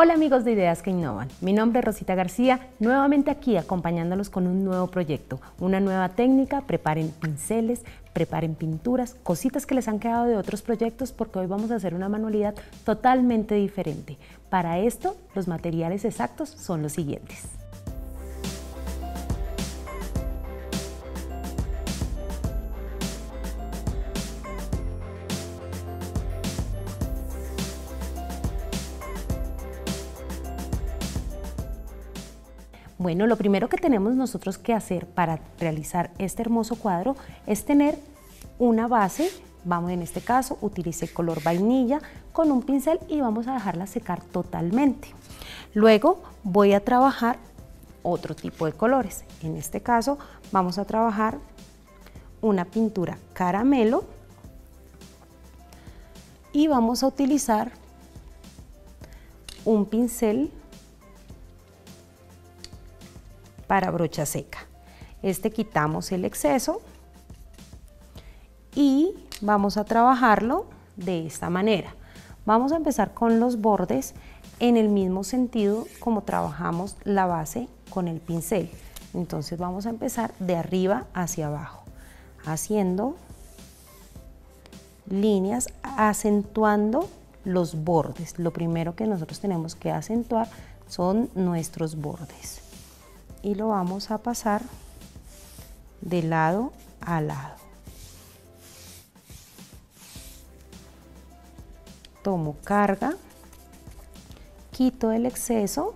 Hola amigos de Ideas que Innovan, mi nombre es Rosita García, nuevamente aquí acompañándolos con un nuevo proyecto, una nueva técnica, preparen pinceles, preparen pinturas, cositas que les han quedado de otros proyectos porque hoy vamos a hacer una manualidad totalmente diferente. Para esto los materiales exactos son los siguientes. Bueno, lo primero que tenemos nosotros que hacer para realizar este hermoso cuadro es tener una base, vamos en este caso, utilice color vainilla con un pincel y vamos a dejarla secar totalmente. Luego voy a trabajar otro tipo de colores, en este caso vamos a trabajar una pintura caramelo y vamos a utilizar un pincel para brocha seca. Este quitamos el exceso y vamos a trabajarlo de esta manera. Vamos a empezar con los bordes en el mismo sentido como trabajamos la base con el pincel. Entonces vamos a empezar de arriba hacia abajo, haciendo líneas, acentuando los bordes. Lo primero que nosotros tenemos que acentuar son nuestros bordes y lo vamos a pasar de lado a lado. Tomo carga, quito el exceso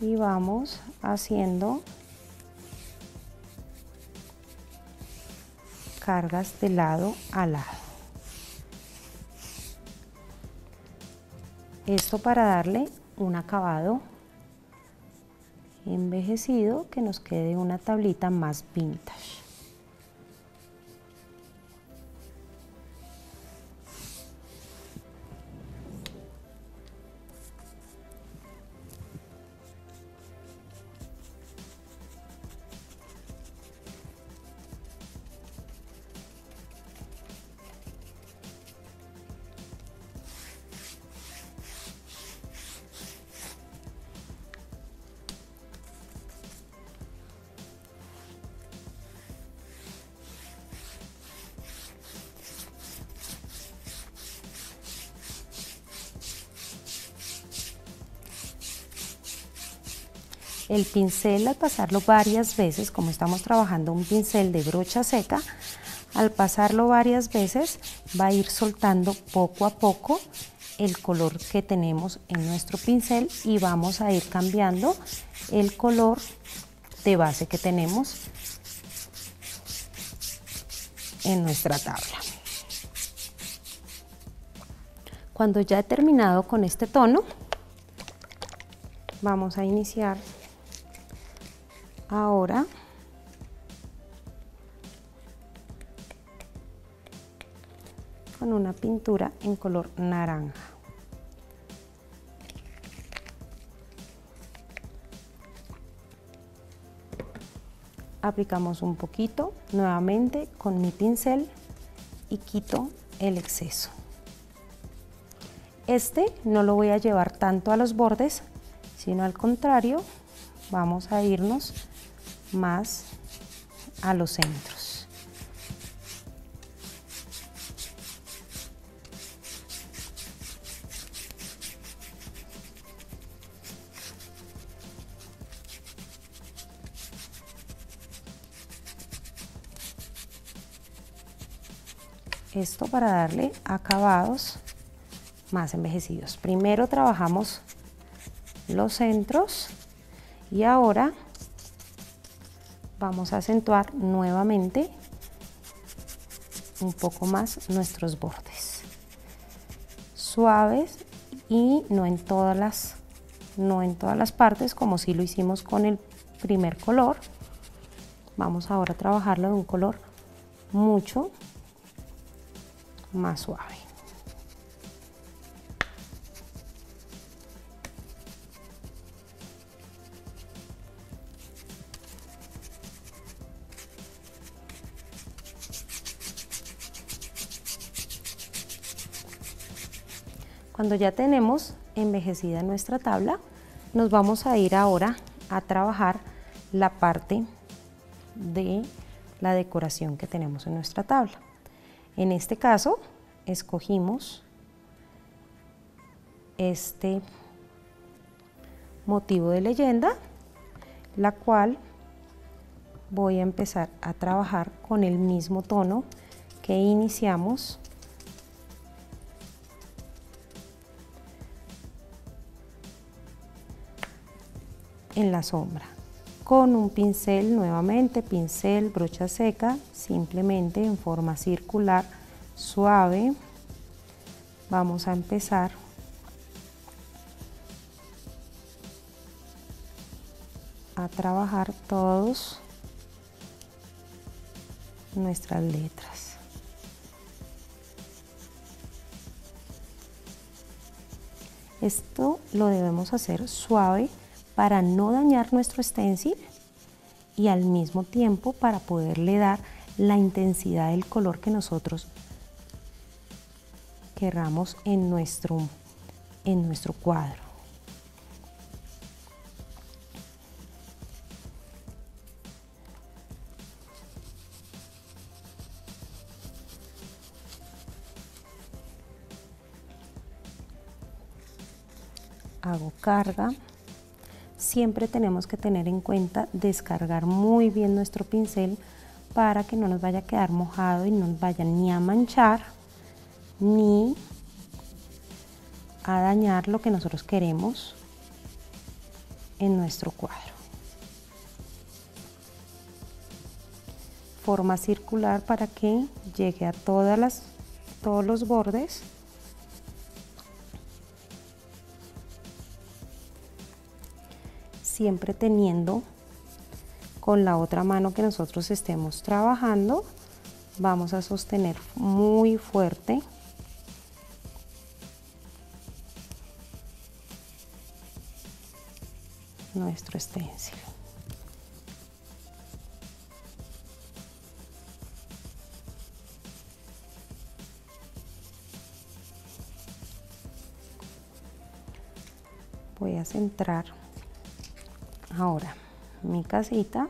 y vamos haciendo cargas de lado a lado. Esto para darle un acabado envejecido que nos quede una tablita más vintage. El pincel al pasarlo varias veces, como estamos trabajando un pincel de brocha seca, al pasarlo varias veces va a ir soltando poco a poco el color que tenemos en nuestro pincel y vamos a ir cambiando el color de base que tenemos en nuestra tabla. Cuando ya he terminado con este tono, vamos a iniciar Ahora con una pintura en color naranja. Aplicamos un poquito nuevamente con mi pincel y quito el exceso. Este no lo voy a llevar tanto a los bordes, sino al contrario, vamos a irnos más a los centros. Esto para darle acabados más envejecidos. Primero trabajamos los centros y ahora vamos a acentuar nuevamente un poco más nuestros bordes. Suaves y no en todas las no en todas las partes como si lo hicimos con el primer color. Vamos ahora a trabajarlo de un color mucho más suave Cuando ya tenemos envejecida nuestra tabla, nos vamos a ir ahora a trabajar la parte de la decoración que tenemos en nuestra tabla. En este caso, escogimos este motivo de leyenda, la cual voy a empezar a trabajar con el mismo tono que iniciamos en la sombra con un pincel nuevamente, pincel, brocha seca, simplemente en forma circular, suave. Vamos a empezar a trabajar todos nuestras letras. Esto lo debemos hacer suave para no dañar nuestro stencil y al mismo tiempo para poderle dar la intensidad del color que nosotros querramos en nuestro, en nuestro cuadro. Hago carga siempre tenemos que tener en cuenta descargar muy bien nuestro pincel para que no nos vaya a quedar mojado y no nos vaya ni a manchar ni a dañar lo que nosotros queremos en nuestro cuadro. Forma circular para que llegue a todas las, todos los bordes siempre teniendo con la otra mano que nosotros estemos trabajando, vamos a sostener muy fuerte nuestro stencil. Voy a centrar Ahora, mi casita.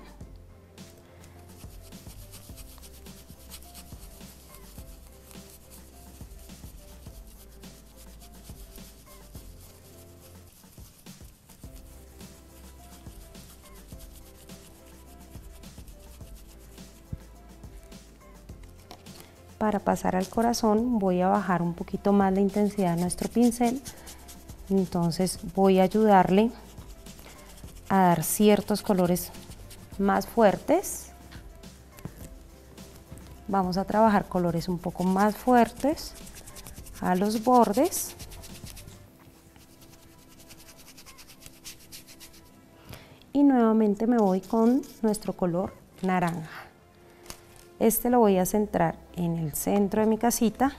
Para pasar al corazón voy a bajar un poquito más la intensidad de nuestro pincel. Entonces voy a ayudarle a dar ciertos colores más fuertes. Vamos a trabajar colores un poco más fuertes a los bordes. Y nuevamente me voy con nuestro color naranja. Este lo voy a centrar en el centro de mi casita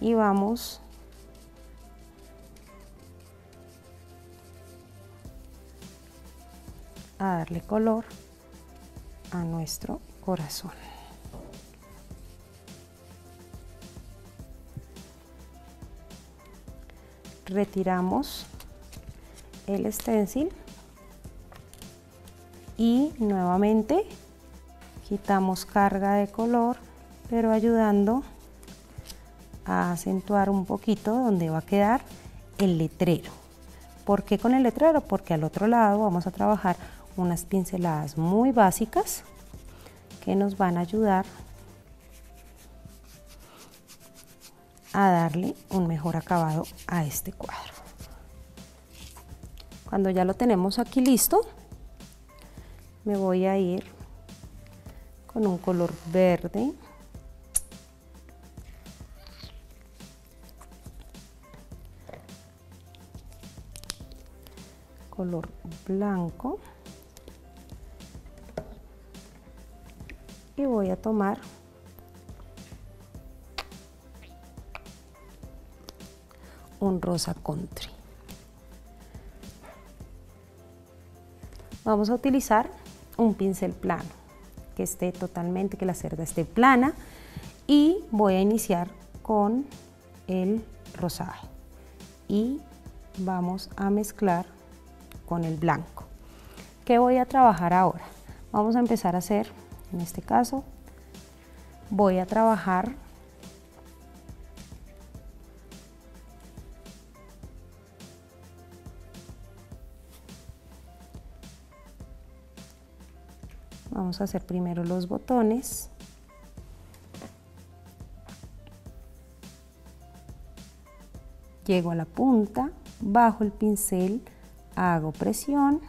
y vamos darle color a nuestro corazón. Retiramos el stencil y nuevamente quitamos carga de color pero ayudando a acentuar un poquito donde va a quedar el letrero. ¿Por qué con el letrero? Porque al otro lado vamos a trabajar unas pinceladas muy básicas que nos van a ayudar a darle un mejor acabado a este cuadro. Cuando ya lo tenemos aquí listo, me voy a ir con un color verde color blanco y voy a tomar un rosa country. Vamos a utilizar un pincel plano, que esté totalmente, que la cerda esté plana y voy a iniciar con el rosado. y vamos a mezclar con el blanco. ¿Qué voy a trabajar ahora? Vamos a empezar a hacer, en este caso, voy a trabajar Vamos a hacer primero los botones. Llego a la punta, bajo el pincel, hago presión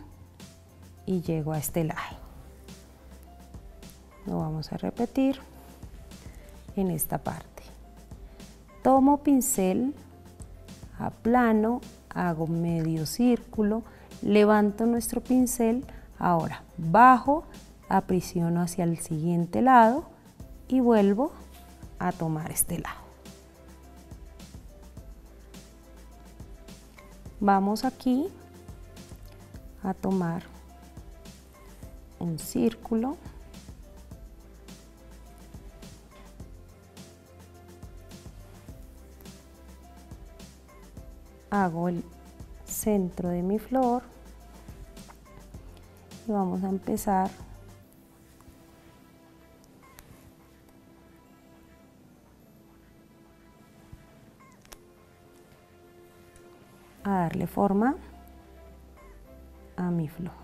y llego a este lado. Lo vamos a repetir en esta parte. Tomo pincel, aplano, hago medio círculo, levanto nuestro pincel, ahora bajo, aprisiono hacia el siguiente lado y vuelvo a tomar este lado. Vamos aquí a tomar un círculo hago el centro de mi flor y vamos a empezar a darle forma a mi flor.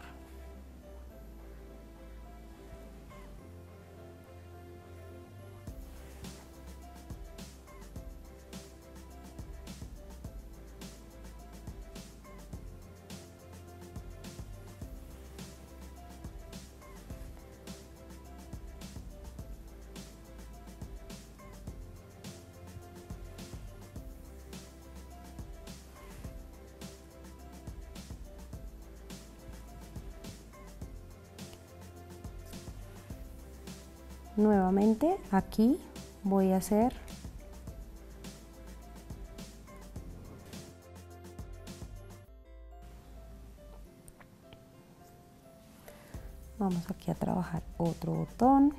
Nuevamente aquí voy a hacer vamos aquí a trabajar otro botón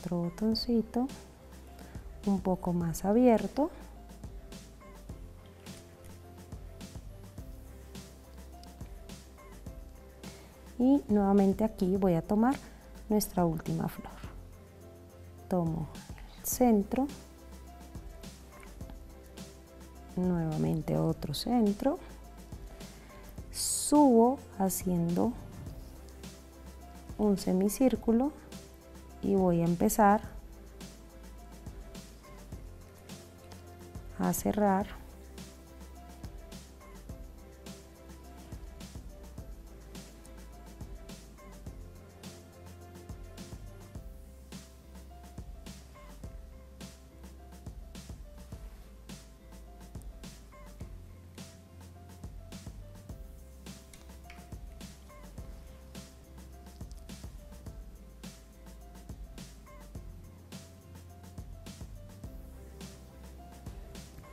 otro botoncito un poco más abierto. Y nuevamente aquí voy a tomar nuestra última flor. Tomo el centro. Nuevamente otro centro. Subo haciendo un semicírculo y voy a empezar a cerrar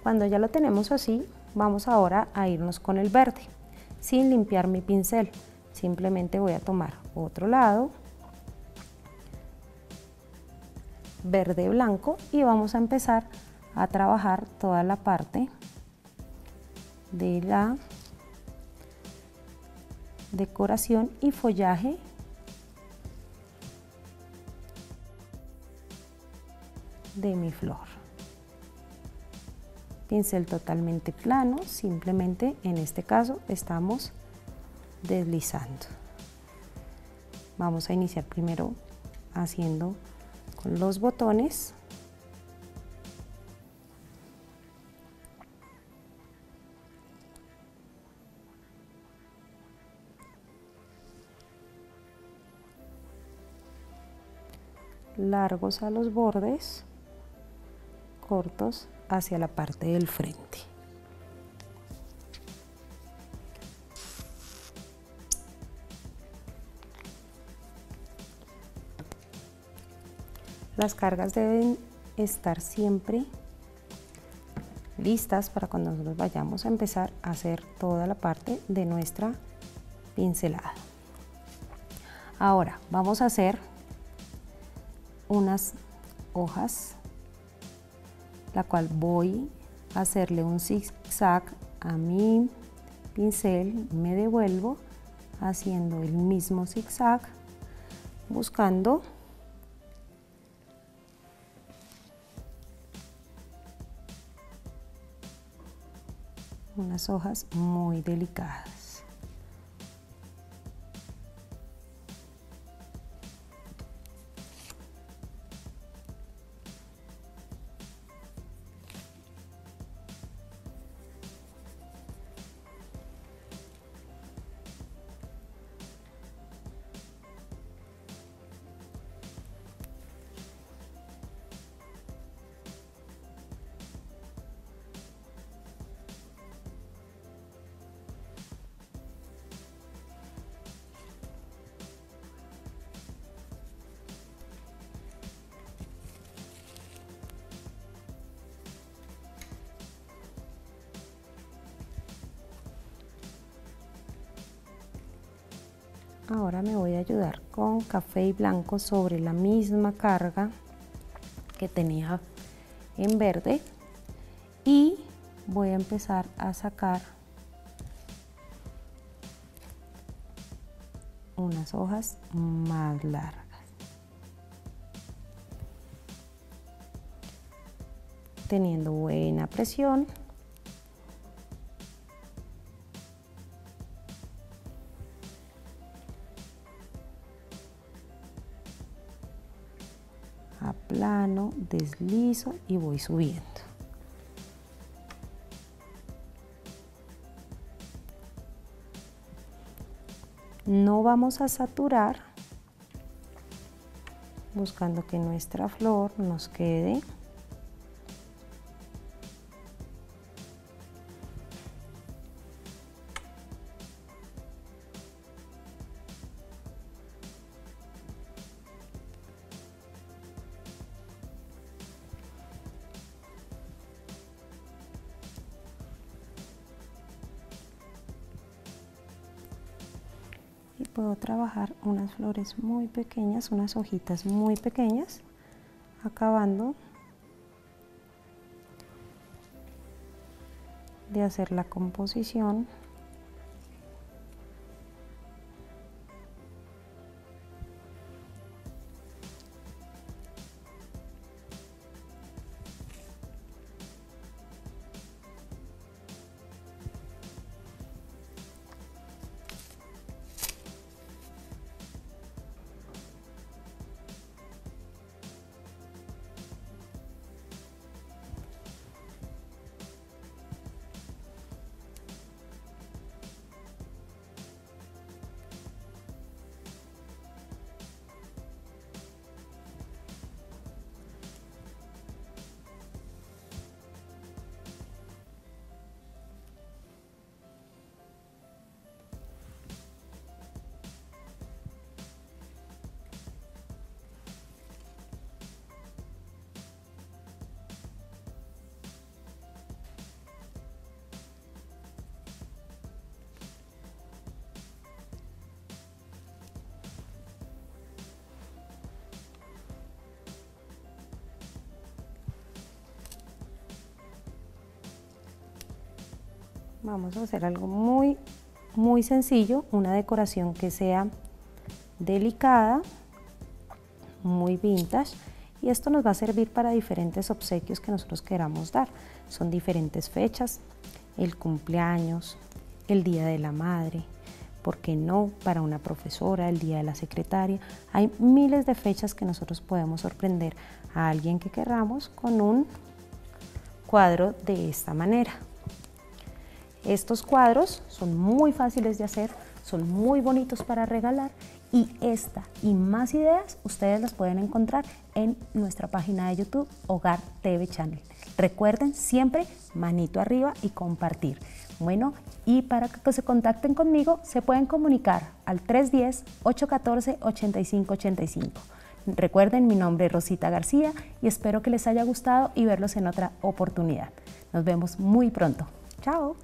Cuando ya lo tenemos así, vamos ahora a irnos con el verde, sin limpiar mi pincel. Simplemente voy a tomar otro lado, verde blanco y vamos a empezar a trabajar toda la parte de la decoración y follaje de mi flor pincel totalmente plano, simplemente en este caso estamos deslizando. Vamos a iniciar primero haciendo con los botones largos a los bordes, cortos hacia la parte del frente. Las cargas deben estar siempre listas para cuando nosotros vayamos a empezar a hacer toda la parte de nuestra pincelada. Ahora vamos a hacer unas hojas, la cual voy a hacerle un zigzag a mi pincel, me devuelvo haciendo el mismo zigzag, buscando unas hojas muy delicadas. Ahora me voy a ayudar con café y blanco sobre la misma carga que tenía en verde y voy a empezar a sacar unas hojas más largas. Teniendo buena presión deslizo y voy subiendo. No vamos a saturar, buscando que nuestra flor nos quede puedo trabajar unas flores muy pequeñas, unas hojitas muy pequeñas, acabando de hacer la composición Vamos a hacer algo muy, muy sencillo, una decoración que sea delicada, muy vintage y esto nos va a servir para diferentes obsequios que nosotros queramos dar. Son diferentes fechas, el cumpleaños, el día de la madre, ¿por qué no? Para una profesora, el día de la secretaria. Hay miles de fechas que nosotros podemos sorprender a alguien que queramos con un cuadro de esta manera. Estos cuadros son muy fáciles de hacer, son muy bonitos para regalar y esta y más ideas ustedes las pueden encontrar en nuestra página de YouTube Hogar TV Channel. Recuerden siempre manito arriba y compartir. Bueno, y para que se contacten conmigo se pueden comunicar al 310-814-8585. Recuerden, mi nombre es Rosita García y espero que les haya gustado y verlos en otra oportunidad. Nos vemos muy pronto. Chao.